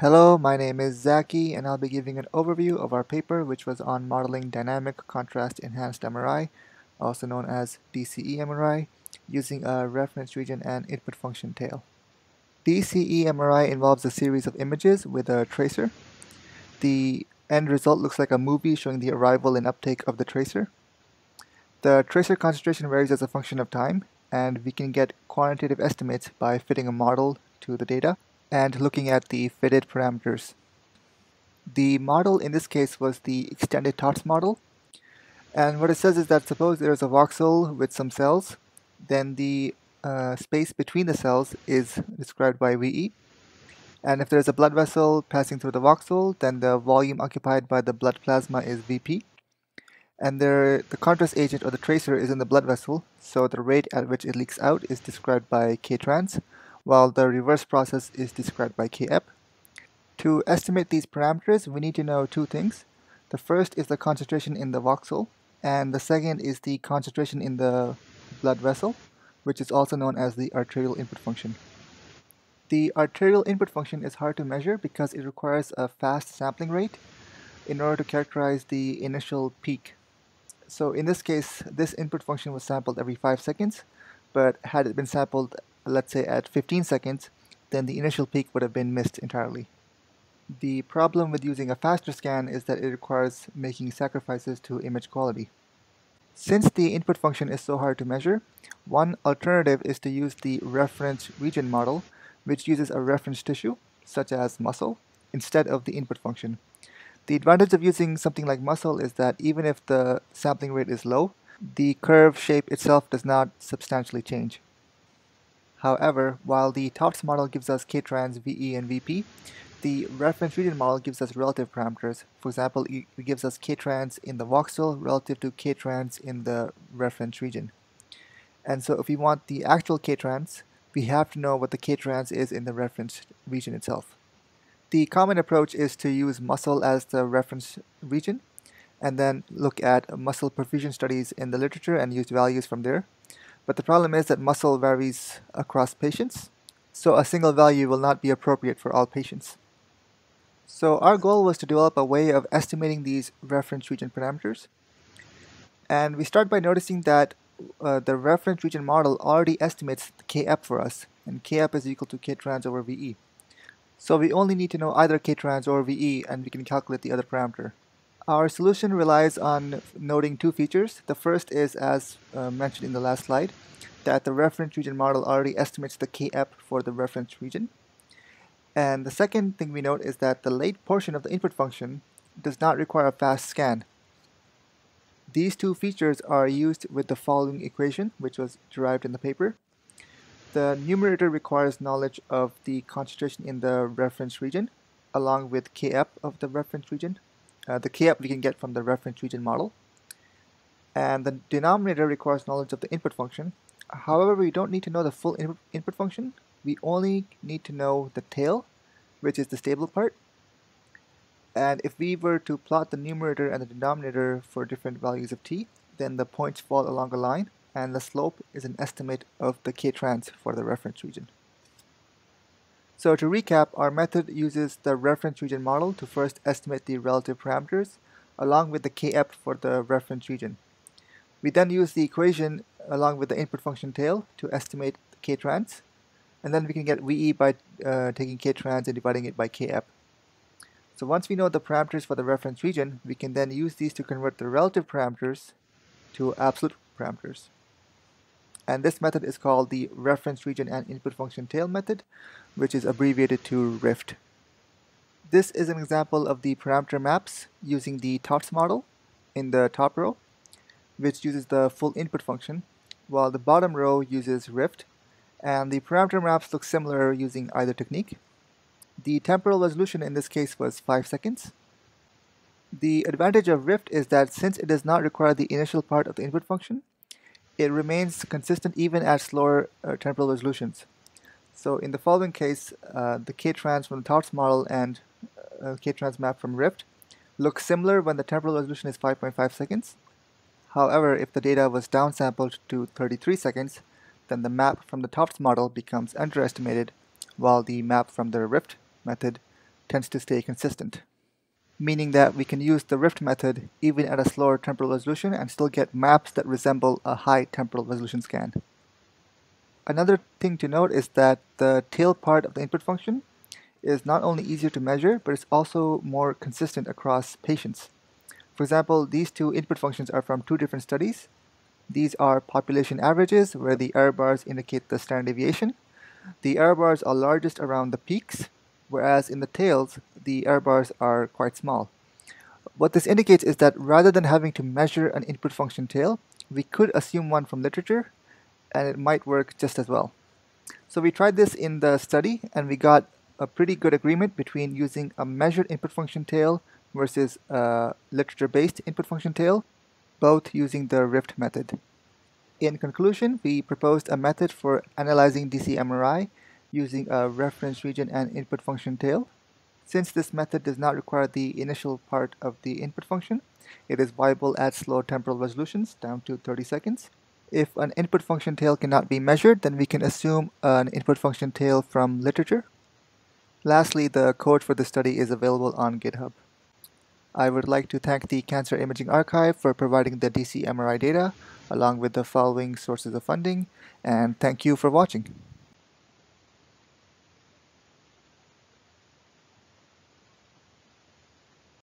Hello, my name is Zaki and I'll be giving an overview of our paper which was on modeling dynamic contrast enhanced MRI, also known as DCE MRI, using a reference region and input function tail. DCE MRI involves a series of images with a tracer. The end result looks like a movie showing the arrival and uptake of the tracer. The tracer concentration varies as a function of time and we can get quantitative estimates by fitting a model to the data and looking at the fitted parameters. The model in this case was the extended Tofts model. And what it says is that suppose there's a voxel with some cells, then the uh, space between the cells is described by VE. And if there's a blood vessel passing through the voxel, then the volume occupied by the blood plasma is VP. And there, the contrast agent or the tracer is in the blood vessel, so the rate at which it leaks out is described by K trans while the reverse process is described by Kep. To estimate these parameters, we need to know two things. The first is the concentration in the voxel, and the second is the concentration in the blood vessel, which is also known as the arterial input function. The arterial input function is hard to measure because it requires a fast sampling rate in order to characterize the initial peak. So in this case, this input function was sampled every 5 seconds, but had it been sampled let's say at 15 seconds, then the initial peak would have been missed entirely. The problem with using a faster scan is that it requires making sacrifices to image quality. Since the input function is so hard to measure, one alternative is to use the reference region model, which uses a reference tissue, such as muscle, instead of the input function. The advantage of using something like muscle is that even if the sampling rate is low, the curve shape itself does not substantially change. However, while the Tofts model gives us K-trans, VE, and VP, the reference region model gives us relative parameters. For example, it gives us K-trans in the voxel relative to K-trans in the reference region. And so if we want the actual K-trans, we have to know what the K-trans is in the reference region itself. The common approach is to use muscle as the reference region and then look at muscle perfusion studies in the literature and use values from there. But the problem is that muscle varies across patients, so a single value will not be appropriate for all patients. So our goal was to develop a way of estimating these reference region parameters. And we start by noticing that uh, the reference region model already estimates Kep for us, and Kep is equal to K-trans over VE. So we only need to know either K-trans or VE, and we can calculate the other parameter. Our solution relies on noting two features. The first is, as uh, mentioned in the last slide, that the reference region model already estimates the Kep for the reference region. And the second thing we note is that the late portion of the input function does not require a fast scan. These two features are used with the following equation, which was derived in the paper. The numerator requires knowledge of the concentration in the reference region, along with Kep of the reference region, uh, the Kep we can get from the reference region model. And the denominator requires knowledge of the input function. However, we don't need to know the full input, input function. We only need to know the tail, which is the stable part. And if we were to plot the numerator and the denominator for different values of t, then the points fall along a line, and the slope is an estimate of the k-trans for the reference region. So to recap, our method uses the reference region model to first estimate the relative parameters along with the kep for the reference region. We then use the equation along with the input function tail to estimate k-trans and then we can get VE by uh, taking k-trans and dividing it by kep. So once we know the parameters for the reference region, we can then use these to convert the relative parameters to absolute parameters. And this method is called the reference region and input function tail method, which is abbreviated to RRIFT. This is an example of the parameter maps using the Tofts model in the top row, which uses the full input function, while the bottom row uses RRIFT, and the parameter maps look similar using either technique. The temporal resolution in this case was 5 seconds. The advantage of RRIFT is that since it does not require the initial part of the input function, it remains consistent even at slower uh, temporal resolutions. So in the following case, uh, the K-trans from the Tofts model and uh, K-trans map from RRIFT look similar when the temporal resolution is 5.5 seconds. However, if the data was downsampled to 33 seconds, then the map from the Tofts model becomes underestimated, while the map from the RRIFT method tends to stay consistent, meaning that we can use the RRIFT method even at a slower temporal resolution and still get maps that resemble a high temporal resolution scan. Another thing to note is that the tail part of the input function is not only easier to measure, but it's also more consistent across patients. For example, these two input functions are from two different studies. These are population averages, where the error bars indicate the standard deviation. The error bars are largest around the peaks, whereas in the tails, the error bars are quite small. What this indicates is that rather than having to measure an input function tail, we could assume one from literature, and it might work just as well. So we tried this in the study, and we got a pretty good agreement between using a measured input function tail versus a literature-based input function tail, both using the RRIFT method. In conclusion, we proposed a method for analyzing DC MRI using a reference region and input function tail. Since this method does not require the initial part of the input function, it is viable at slow temporal resolutions down to 30 seconds. If an input function tail cannot be measured, then we can assume an input function tail from literature. Lastly, the code for the study is available on GitHub. I would like to thank the Cancer Imaging Archive for providing the DC MRI data, along with the following sources of funding, and thank you for watching.